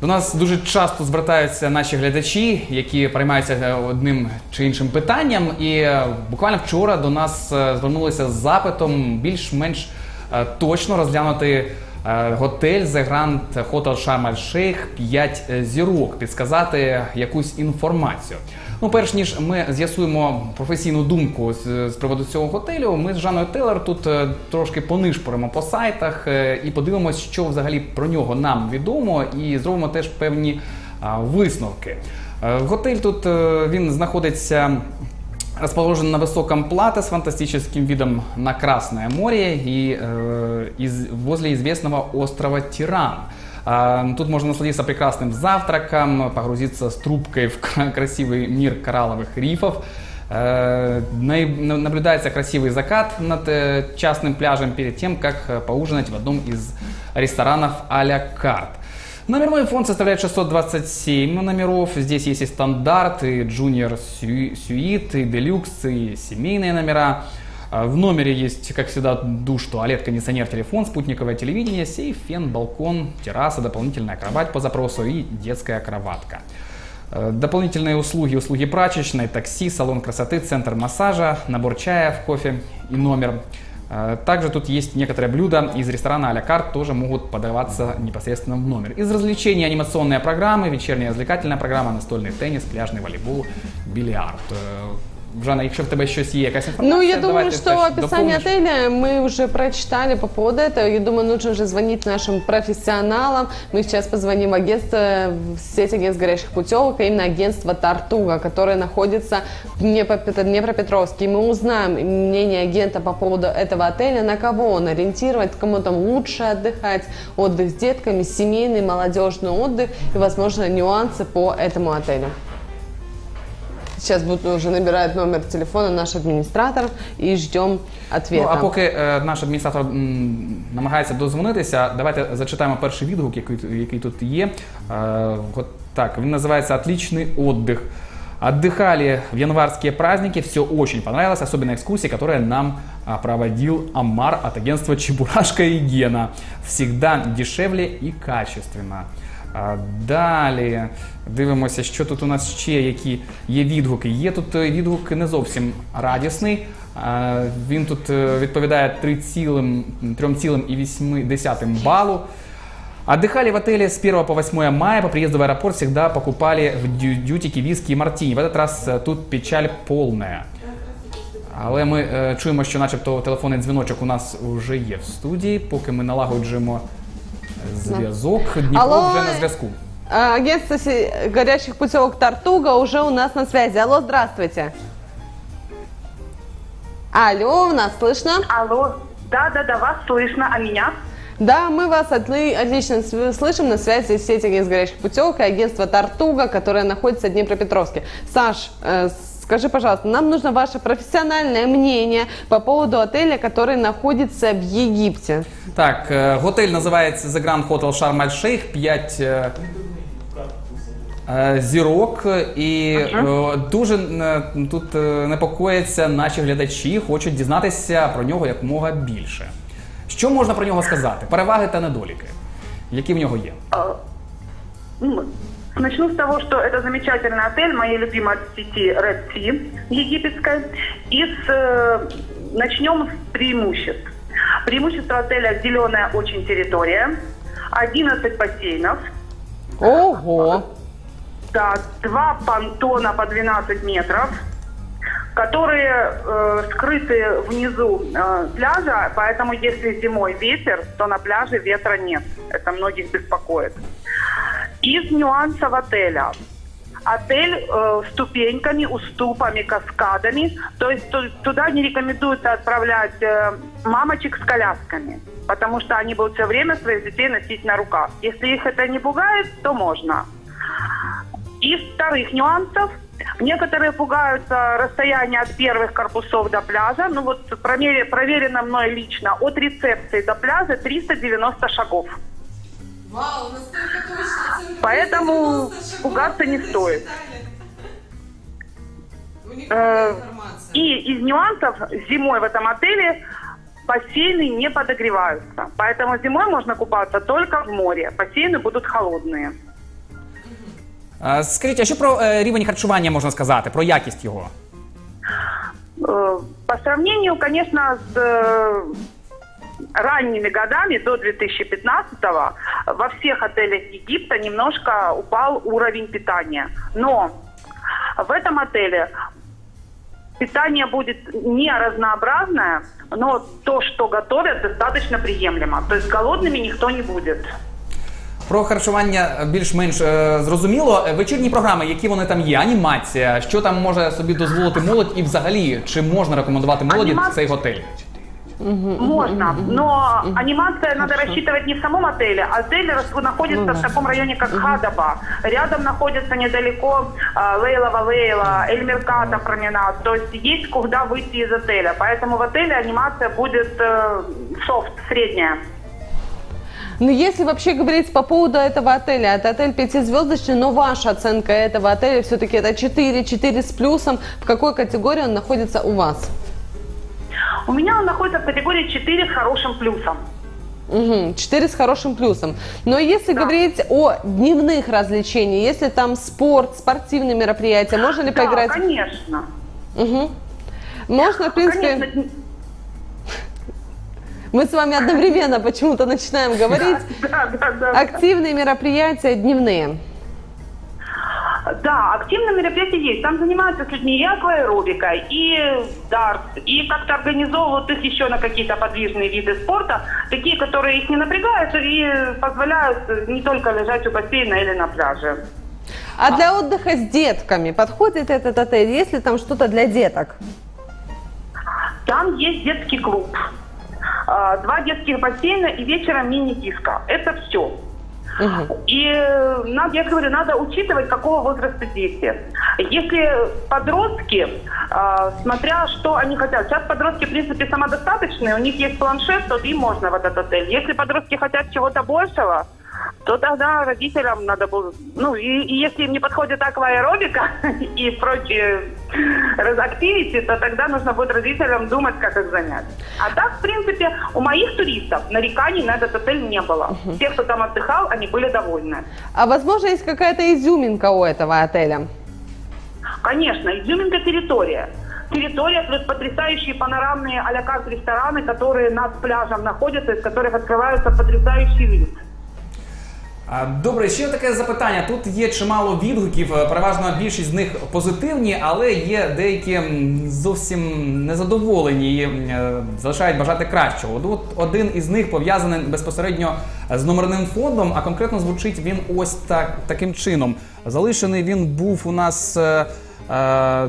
До нас дуже часто звертаються наші глядачі, які приймаються е, одним чи іншим питанням. І е, буквально вчора до нас е, звернулися з запитом більш-менш точно розглянути готель The Grand Hotel Sharm El Sheikh 5 зірок, підсказати якусь інформацію. Ну, перш ніж ми з'ясуємо професійну думку з, з приводу цього готелю, ми з Жаною Тейлор тут е, трошки понишпоримо по сайтах е, і подивимось, що взагалі про нього нам відомо, і зробимо теж певні висновки. Е, Готель тут е, він знаходиться. Расположен на высоком плато с фантастическим видом на Красное море и э, из- возле известного острова Тиран. А, Тут можно насладиться прекрасным завтраком, погрузиться с трубкой в кра- красивый мир коралловых рифов. Э, Наблюдается красивый закат над э, частным пляжем перед тем, как э, поужинать в одном из ресторанов а-ля карт. Номерной фонд составляет 627 номеров. Здесь есть и стандарт, и джуниор сю- сюит, и делюкс, и семейные номера. А В номере есть, как всегда, душ, туалет, кондиционер, телефон, спутниковое телевидение, сейф, фен, балкон, терраса, дополнительная кровать по запросу и детская кроватка. Э, Дополнительные услуги, услуги прачечной, такси, салон красоты, центр массажа, набор чая в кофе и номер. Э, Также тут есть некоторые блюда из ресторана а-ля карт, тоже могут подаваться непосредственно в номер. Из развлечений анимационные программы, вечерняя развлекательная программа, настольный теннис, пляжный волейбол, бильярд. Э, Жанна, якщо в тебе щось є, якась інформація, Ну, я давай думаю, ти что теж описание доповниш. отеля мы уже прочитали по поводу этого. Я думаю, нужно уже звонить нашим профессионалам. Мы сейчас позвоним в агентство, в сеть агентств горящих путевок, а именно агентство Тартуга, которое находится в Днепропет- Днепропетровске. И мы узнаем мнение агента по поводу этого отеля, на кого он ориентирован, кому там лучше отдыхать, отдых с детками, семейный, молодежный отдых и, возможно, нюансы по этому отелю. Сейчас будет уже набирает номер телефона наш администратор и ждем ответа. Ну, а поки е, наш адміністратор м, намагається дозвонитися, давайте зачитаємо перший відгук, який, який тут є. Е, от так, він називається «Отличный отдых». Отдыхали в январские праздники, все очень понравилось, особенно экскурсии, которые нам а, проводил Амар от агентства Чебурашка и Гена. Всегда дешевле и качественно. А, Далі дивимося, що тут у нас ще які є відгуки. Є тут е, відгук не зовсім радісний. А, Він тут е, відповідає 3,8 балу. Отдыхали в отеле с 1 по 8 мая. По приезду в аэропорт всегда покупали в дю- дютике виски и мартини. В этот раз е, тут печаль полная. Але ми е, чуємо, що начебто телефонний дзвіночок у нас вже є в студії. Поки ми налагоджуємо Зв'язок. Дніпро Алло. вже на зв'язку. А, Агентство горячих путевок Тартуга уже у нас на связи. Алло, здравствуйте. Алло, нас слышно? Алло, да-да-да, вас слышно, а меня? Да, мы вас отли- отлично слышим на связи с сетью агентств горячих путевок и агентство Тартуга, которое находится в Днепропетровске. Саш, э, скажи, пожалуйста, нам нужно ваше профессиональное мнение по поводу отеля, который находится в Египте. Так, е, готель називається The Grand Hotel Sharm El Sheikh, 5 е, е, зірок. І е, дуже е, тут непокояться наші глядачі, хочуть дізнатися про нього якомога більше. Що можна про нього сказати? Переваги та недоліки, які в нього є. Ну, Начну с того, что это замечательный отель, моей любимой сети Red Sea египетской. И с, э, начнем с преимуществ. Преимущество отеля – зеленая очень территория, 11 бассейнов, Ого! да, два понтона по 12 метров, которые э, скрыты внизу э, пляжа, поэтому если зимой ветер, то на пляже ветра нет. Это многих беспокоит. Из нюансов отеля. Отель э, ступеньками, уступами, каскадами. То есть ту- туда не рекомендуется отправлять э, мамочек с колясками, потому что они будут все время своих детей носить на руках. Если их это не пугает, то можно. Из вторых нюансов некоторые пугаются расстояния от первых корпусов до пляжа. Ну вот проверено мной лично от рецепции до пляжа 390 шагов. Вау, настолько точно. Поэтому пугаться не стоит. Э, информация. И из нюансов зимой в этом отеле бассейны не подогреваются. Поэтому зимой можно купаться только в море. Бассейны будут холодные. Е, Скажіть, а що про е, рівень харчування можна сказати, про якість його? Э, По сравнению, конечно, с э, ранними годами до 2015-го во всех отелях Египта немножко упал уровень питания. Но в этом отеле питание будет не разнообразное, но то, что готовят, достаточно приемлемо. То есть голодными никто не будет. Про харчування більш-менш е, зрозуміло. Е, Вечірні програми, які вони там є, анімація, що там може собі дозволити молодь, і взагалі чи можна рекомендувати молоді Аніма- цей готель? Можно, но анимация надо рассчитывать не в самом отеле. а Отель рас- находится в таком районе, как Хадаба. Рядом находится недалеко а, Лейлова Лейла, Эльмерката променад. То есть есть куда выйти из отеля. Поэтому в отеле анимация будет э, софт, средняя. Ну, если вообще говорить по поводу этого отеля, это отель пятизвездочный, но ваша оценка этого отеля все-таки это 4, 4 с плюсом. В какой категории он находится у вас? У меня он находится в категории 4 с хорошим плюсом. Угу, 4 с хорошим плюсом. Но если Да. говорить о дневных развлечениях, если там спорт, спортивные мероприятия, можно ли Да, поиграть? конечно. Мгм. Можно, в принципе, Конечно, мы с вами одновременно почему-то начинаем говорить. да, да, да. Активные мероприятия дневные. Да, активные мероприятия есть. Там занимаются с людьми и акваэробикой, и дартс, и как-то организовывают их еще на какие-то подвижные виды спорта, такие, которые их не напрягают и позволяют не только лежать у бассейна или на пляже. А для отдыха с детками подходит этот отель? Есть ли там что-то для деток? Там есть детский клуб, а, два детских бассейна и вечером мини-диско. Это все. И э, надо, я говорю, надо учитывать, какого возраста дети. Если подростки, а, смотря что они хотят. Сейчас подростки, в принципе, самодостаточные, у них есть планшет, то им можно в этот отель. Если подростки хотят чего-то большего, то тогда родителям надо было... Ну, и, и если им не подходит акваэробика и прочие разактивити, то тогда нужно будет родителям думать, как их занять. А так, в принципе, у моих туристов нареканий на этот отель не было. Те, кто там отдыхал, они были довольны. А возможно, есть какая-то изюминка у этого отеля? Конечно, изюминка территория. Территория плюс потрясающие панорамные а-ля карт рестораны, которые над пляжем находятся, из которых открывается потрясающий вид. Добре, ще таке запитання. Тут є чимало відгуків, е, переважно більшість з них позитивні, але є деякі зовсім незадоволені і е, залишають бажати кращого. От- От один із них пов'язаний безпосередньо з номерним фондом, а конкретно звучить він ось так таким чином. Залишений він був у нас. е, е,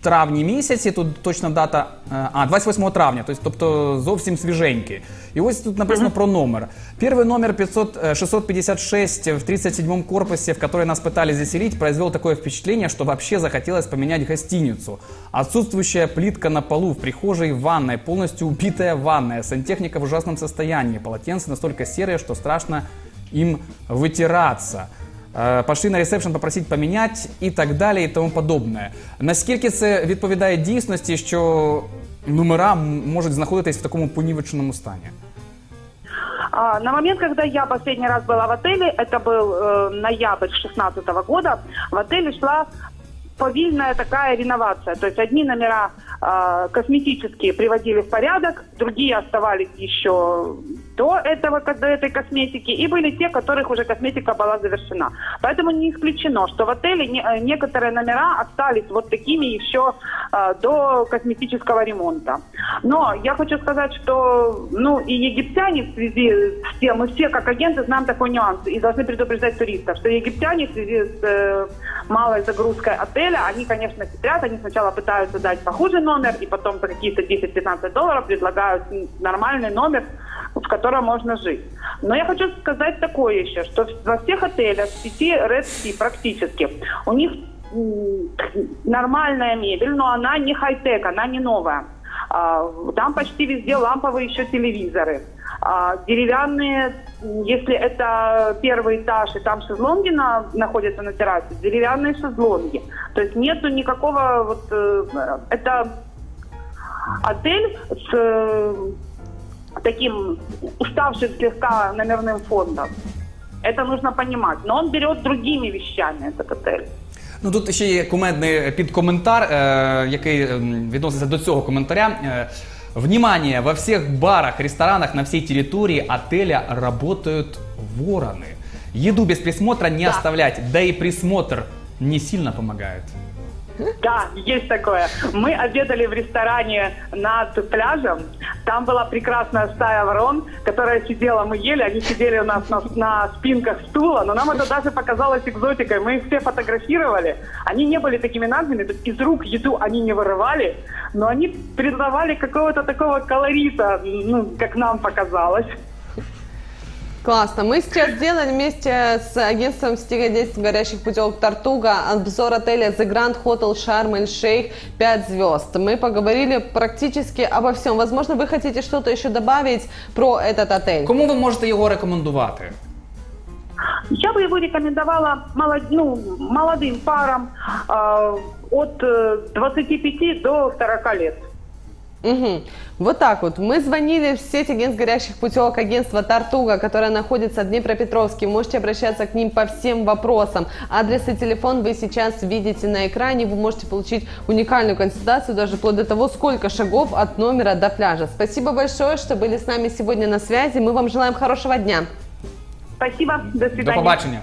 травні місяці, тут точна дата, е, а, 28 травня, тобто, тобто зовсім свіженький. І ось тут написано про номер. Первый номер 500, э, 656 в 37-м корпусе, в который нас пытались заселить, произвел такое впечатление, что вообще захотелось поменять гостиницу. Отсутствующая плитка на полу, в прихожей и в ванной, полностью убитая ванная, сантехника в ужасном состоянии, полотенца настолько серые, что страшно им вытираться. Е, Пошли на ресепшн попросити поміняти і так далі, і тому подобне. Наскільки це відповідає дійсності, що номера м- можуть знаходитись в такому понівеченому стані? А, На момент, когда я последний раз была в отеле, это был э, ноябрь 2016 года, в отеле шла повильная такая реновация. То есть одни номера э, косметические приводили в порядок, другие оставались еще до этого, до этой косметики, и были те, которых уже косметика была завершена. Поэтому не исключено, что в отеле э, некоторые номера остались вот такими еще э, до косметического ремонта. Но я хочу сказать, что ну и египтяне в связи с тем, мы все как агенты знаем такой нюанс и должны предупреждать туристов, что египтяне в связи с э, малой загрузкой отеля, они, конечно, хитрят, они сначала пытаются дать похуже номер, и потом за какие-то 10-15 долларов предлагают нормальный номер, в котором можно жить. Но я хочу сказать такое еще, что во всех отелях сети Red Sea практически у них нормальная мебель, но она не хай-тек, она не новая. А, Там почти везде ламповые еще телевизоры. А, Деревянные, если это первый этаж, и там шезлонги на- находятся на террасе, деревянные шезлонги. То есть нету никакого вот... э, Это отель с таким уставшим слегка номерным фондом. Это нужно понимать. Но он берет другими вещами, этот отель. Ну тут ще є кумедний підкоментар, е, який ем, відноситься до цього коментаря. Е, Внимание! Во всех барах, ресторанах на всей территории отеля работают вороны. Еду без присмотра не оставлять, да и присмотр не сильно помогает. Да, есть такое. Мы обедали в ресторане над пляжем. Там была прекрасная стая ворон, которая сидела, мы ели, они сидели у нас на, на спинках стула, но нам это даже показалось экзотикой. Мы их все фотографировали. Они не были такими наглыми, из рук еду они не вырывали, но они придавали какого-то такого колорита, ну, как нам показалось. Классно. Мы сейчас сделаем вместе с агентством стига-10 горящих путевок Тартуга обзор отеля The Grand Hotel Sharm El Sheikh 5 звезд. Мы поговорили практически обо всем. Возможно, вы хотите что-то еще добавить про этот отель? Кому ви можете його рекомендувати? Я бы его рекомендовала молод- ну, молодым парам э, от э, 25 до 40 лет. Мгм. Вот так вот. Мы звонили в сеть агентств горящих путевок агентства Тартуга, которое находится в Днепропетровске. Можете обращаться к ним по всем вопросам. Адрес и телефон вы сейчас видите на экране. Вы можете получить уникальную консультацию, даже вплоть до того, сколько шагов от номера до пляжа. Спасибо большое, что были с нами сегодня на связи. Мы вам желаем хорошего дня. Спасибо, до свидания. До побачення.